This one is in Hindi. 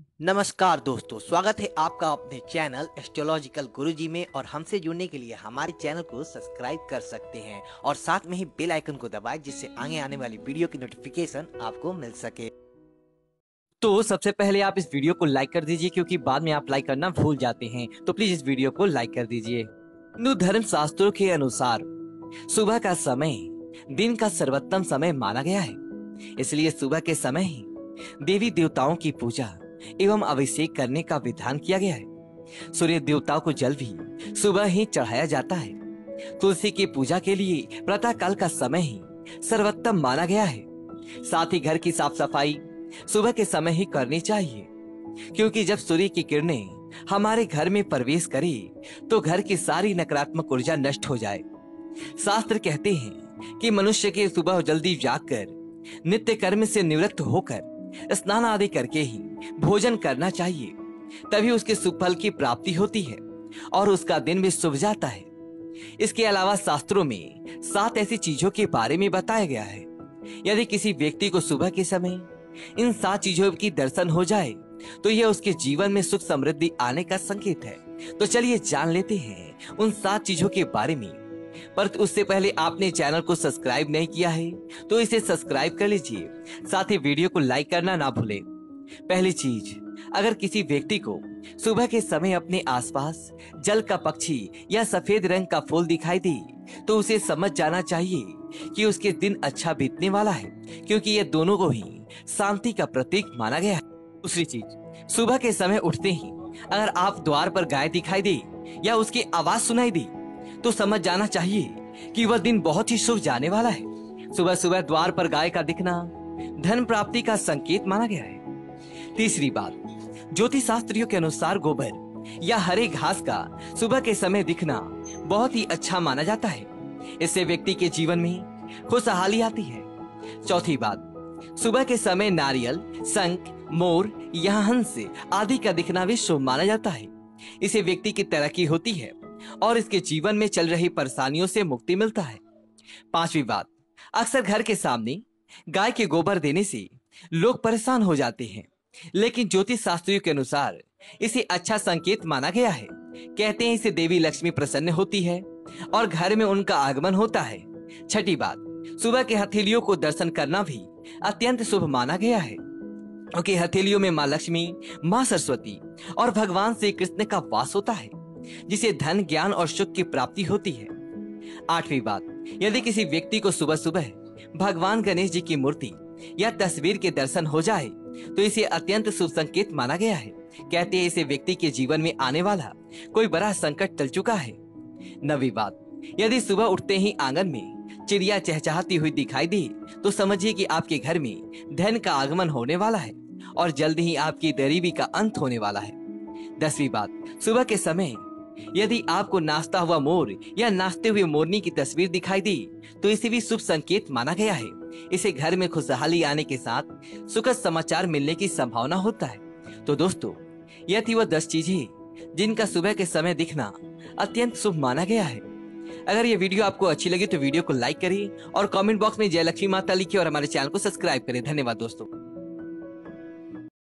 नमस्कार दोस्तों, स्वागत है आपका अपने चैनल एस्ट्रोलॉजिकल गुरुजी में और हमसे जुड़ने के लिए हमारे चैनल को सब्सक्राइब कर सकते हैं और साथ में ही बेल आइकन को दबाएँ जिससे आगे आने वाली वीडियो की नोटिफिकेशन आपको मिल सके। तो सबसे पहले आप इस वीडियो को लाइक कर दीजिए क्योंकि बाद में आप लाइक करना भूल जाते हैं। तो प्लीज़ इस वीडियो को लाइक कर दीजिए। हिंदू धर्म शास्त्रों के अनुसार, सुबह का समय, दिन का सर्वोत्तम समय माना गया है। इसलिए सुबह के समय ही देवी देवताओं की पूजा एवं अभिषेक करने का विधान किया गया है। सूर्य देवताओं को जल भी सुबह ही चढ़ाया जाता है। तुलसी की पूजा के लिए प्रातः काल का समय ही सर्वोत्तम माना गया है। साथ ही घर की साफ़ सफ़ाई सुबह के समय ही करनी चाहिए, क्योंकि जब सूर्य की किरणें हमारे घर में प्रवेश करे तो घर की सारी नकारात्मक ऊर्जा नष्ट हो जाए। शास्त्र कहते हैं कि मनुष्य के सुबह जल्दी जागकर नित्य कर्म से निवृत्त होकर स्नान आदि करके ही भोजन करना चाहिए। तभी उसके सुफल की प्राप्ति होती है और उसका दिन भी शुभ जाता है। इसके अलावा शास्त्रों में सात ऐसी चीज़ों के बारे में बताया गया है। यदि किसी व्यक्ति को सुबह के समय इन सात चीज़ों की दर्शन हो जाए तो यह उसके जीवन में सुख समृद्धि आने का संकेत है। तो चलिए जान लेते हैं उन सात चीज़ों के बारे में पर उससे पहले आपने चैनल को सब्सक्राइब नहीं किया है तो इसे सब्सक्राइब कर लीजिए। साथ ही वीडियो को लाइक करना ना भूले। पहली चीज़, अगर किसी व्यक्ति को सुबह के समय अपने आसपास जल का पक्षी या सफ़ेद रंग का फूल दिखाई दे तो उसे समझ जाना चाहिए कि उसके दिन अच्छा बीतने वाला है, क्योंकि ये दोनों को ही शांति का प्रतीक माना गया है। दूसरी चीज़, सुबह के समय उठते ही अगर आप द्वार पर गाय दिखाई दे या उसकी आवाज़ सुनाई दी तो समझ जाना चाहिए कि वह दिन बहुत ही शुभ जाने वाला है। सुबह सुबह द्वार पर गाय का दिखना, धन प्राप्ति का संकेत माना गया है। तीसरी बात ज्योतिष शास्त्रियों के अनुसार गोबर या हरे घास का सुबह के समय दिखना बहुत ही अच्छा माना जाता है। इससे व्यक्ति के जीवन में खुशहाली आती है। चौथी बात, सुबह के समय नारियल संख मोर या हंस आदि का दिखना भी शुभ माना जाता है। इसे व्यक्ति की तरक्की होती है। और इसके जीवन में चल रही परेशानियों से मुक्ति मिलता है। पांचवी बात, अक्सर घर के सामने गाय के गोबर देने से लोग परेशान हो जाते हैं। लेकिन ज्योतिष शास्त्रियों के अनुसार इसे अच्छा संकेत माना गया है। कहते हैं इसे देवी लक्ष्मी प्रसन्न होती है और घर में उनका आगमन होता है। छठी बात, सुबह के हथेलियों को दर्शन करना भी अत्यंत शुभ माना गया है। क्योंकि हथेलियों में माँ लक्ष्मी, माँ सरस्वती और भगवान श्री कृष्ण का वास होता है। जिसे धन, ज्ञान और सुख की प्राप्ति होती है। आठवीं बात, यदि किसी व्यक्ति को सुबह सुबह भगवान गणेश जी की मूर्ति या तस्वीर के दर्शन हो जाए तो इसे अत्यंत शुभ संकेत माना गया है। कहते हैं, इसे व्यक्ति के जीवन में आने वाला कोई बड़ा संकट टल चुका है। नवी बात, यदि सुबह उठते ही आँगन में चिड़िया चहचहाती हुई दिखाई दे तो समझिए कि आपके घर में धन का आगमन होने वाला है और जल्द ही आपकी गरीबी का अंत होने वाला है। दसवीं बात, सुबह के समय यदि आपको नाचता हुआ मोर या नाचते हुए मोरनी की तस्वीर दिखाई दी तो इसे भी शुभ संकेत माना गया है। इसे घर में खुशहाली आने के साथ सुखद समाचार मिलने की संभावना होता है। तो दोस्तों, यह थी वह दस चीज़ें जिनका सुबह के समय दिखना अत्यंत शुभ माना गया है। अगर ये वीडियो आपको अच्छी लगी तो वीडियो को लाइक करिए और कमेंट बॉक्स में जय लक्ष्मी माता लिखिए और हमारे चैनल को सब्सक्राइब करें धन्यवाद दोस्तों।